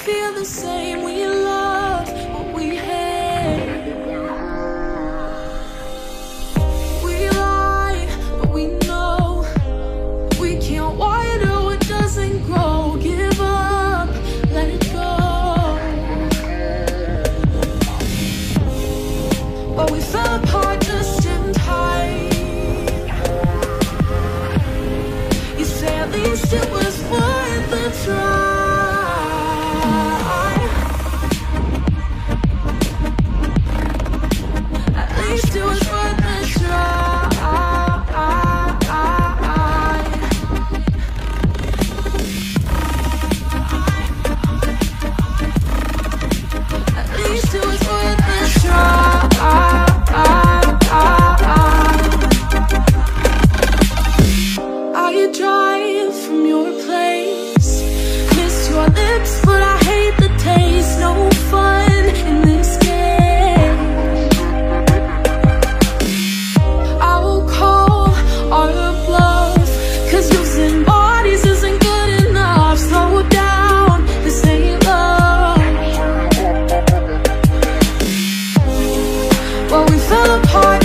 feel the same. We from your place. Miss your lips, but I hate the taste. No fun in this game. I'll call our bluff Cause using bodies isn't good enough. Slow down, this ain't love. Well, we fell apart